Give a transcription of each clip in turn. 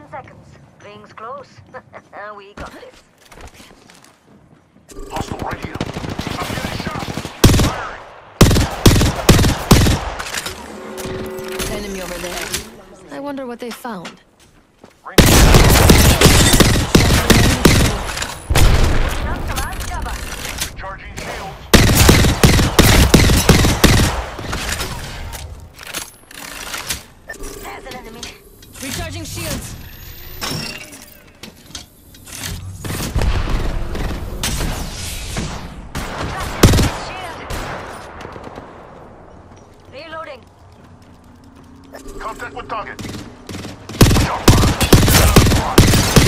Ten seconds. Close. we got this. Hostile right here. I Enemy over there. I wonder what they found. Charging shields. There's an enemy. Recharging shields. Reloading. Contact with target. Watch out,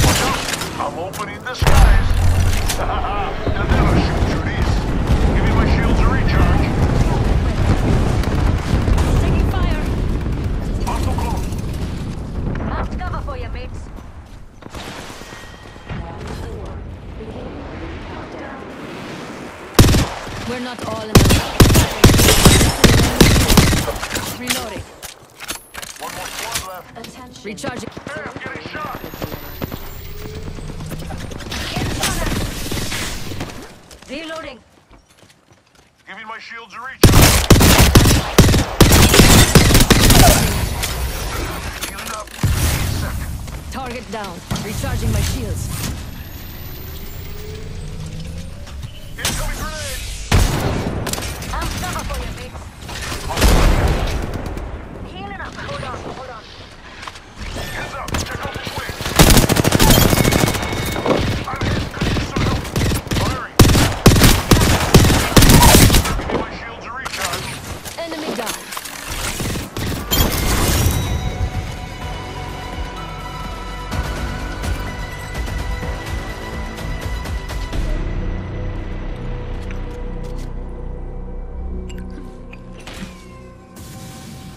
Watch out. I'm opening the skies. They'll never shoot through these. Give me my shields a recharge. Taking fire. Hostile close. Marked cover for you, mates. We're not all in the Recharging. Hey, I'm getting shot. Reloading. Give me my shields a recharge. Healing up. Second. Target down. Recharging my shields.